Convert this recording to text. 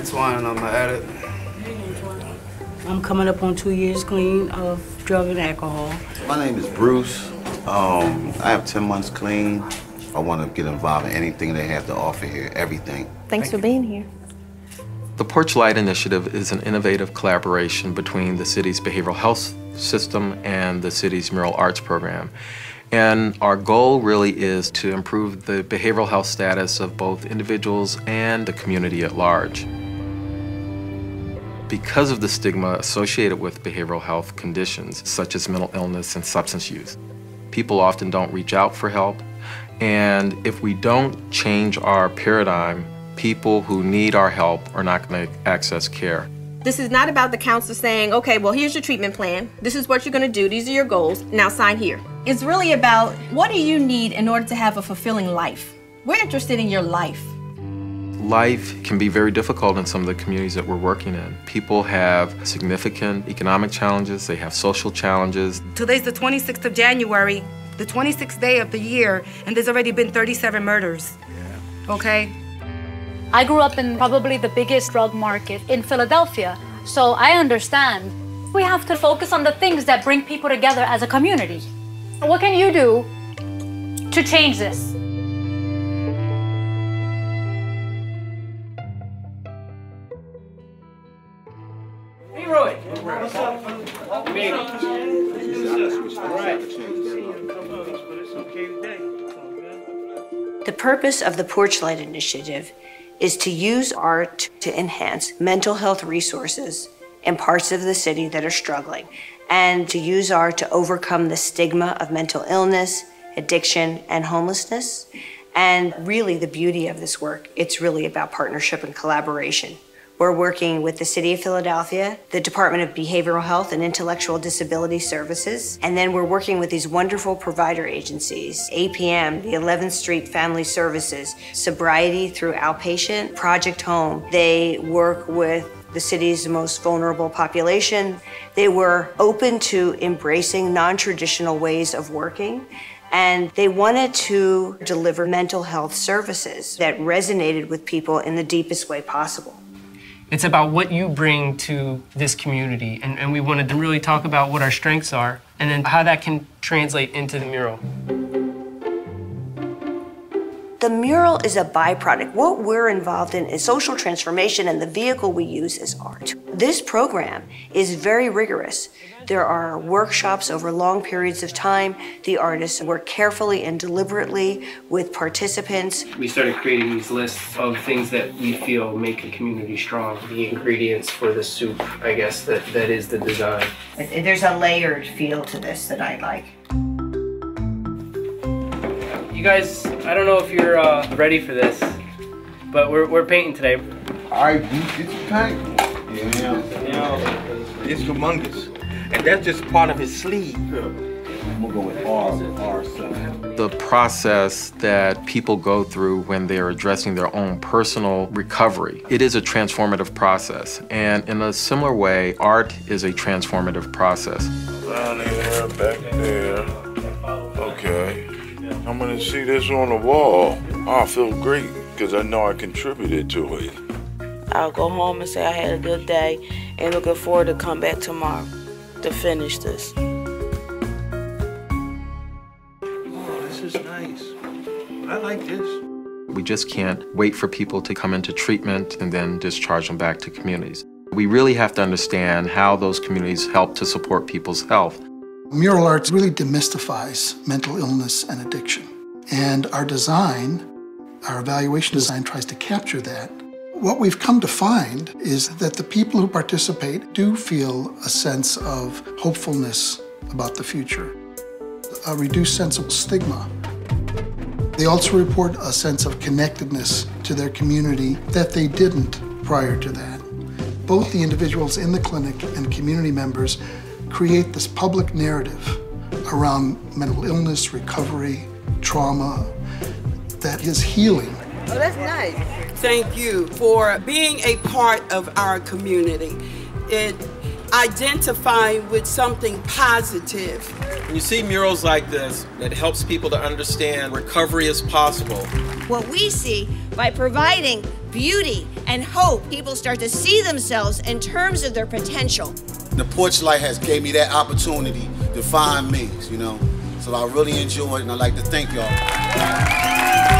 Antoine, I'm an addict. I'm coming up on two years clean of drug and alcohol. My name is Bruce. Um, I have 10 months clean. I want to get involved in anything they have to offer here, everything. Thanks Thank for being here. The Porch Light Initiative is an innovative collaboration between the city's behavioral health system and the city's mural arts program. And our goal really is to improve the behavioral health status of both individuals and the community at large. Because of the stigma associated with behavioral health conditions, such as mental illness and substance use, people often don't reach out for help. And if we don't change our paradigm, people who need our help are not going to access care. This is not about the counselor saying, okay, well, here's your treatment plan. This is what you're going to do. These are your goals. Now sign here. It's really about what do you need in order to have a fulfilling life? We're interested in your life. Life can be very difficult in some of the communities that we're working in. People have significant economic challenges, they have social challenges. Today's the 26th of January, the 26th day of the year, and there's already been 37 murders. Yeah. Okay? I grew up in probably the biggest drug market in Philadelphia, so I understand. We have to focus on the things that bring people together as a community. What can you do to change this? The purpose of the Porch Light Initiative is to use art to enhance mental health resources in parts of the city that are struggling and to use art to overcome the stigma of mental illness, addiction, and homelessness. And really, the beauty of this work, it's really about partnership and collaboration. We're working with the City of Philadelphia, the Department of Behavioral Health and Intellectual Disability Services, and then we're working with these wonderful provider agencies, APM, the 11th Street Family Services, Sobriety Through Outpatient, Project Home. They work with the city's most vulnerable population. They were open to embracing non-traditional ways of working and they wanted to deliver mental health services that resonated with people in the deepest way possible. It's about what you bring to this community, and, and we wanted to really talk about what our strengths are and then how that can translate into the mural. The mural is a byproduct. What we're involved in is social transformation, and the vehicle we use is art. This program is very rigorous. There are workshops over long periods of time. The artists work carefully and deliberately with participants. We started creating these lists of things that we feel make a community strong. The ingredients for the soup, I guess, that, that is the design. There's a layered feel to this that I like. You guys, I don't know if you're uh, ready for this, but we're, we're painting today. All right, you get your paint. Yeah. yeah. It's humongous. And that's just part of his sleeve. I'm gonna go with R, R7. The process that people go through when they are addressing their own personal recovery, it is a transformative process. And in a similar way, art is a transformative process. Down there, back there. Okay. I'm gonna see this on the wall. I feel great because I know I contributed to it. I'll go home and say I had a good day and looking forward to come back tomorrow to finish this. Oh, this is nice. I like this. We just can't wait for people to come into treatment and then discharge them back to communities. We really have to understand how those communities help to support people's health. Mural arts really demystifies mental illness and addiction. And our design, our evaluation design tries to capture that. What we've come to find is that the people who participate do feel a sense of hopefulness about the future, a reduced sense of stigma. They also report a sense of connectedness to their community that they didn't prior to that. Both the individuals in the clinic and community members create this public narrative around mental illness, recovery, trauma that is healing. Oh, that's nice. Thank you for being a part of our community. It identifying with something positive. When you see murals like this, it helps people to understand recovery is possible. What we see by providing beauty and hope, people start to see themselves in terms of their potential. The porch light has gave me that opportunity to find me, you know. So I really enjoy it and I'd like to thank y'all.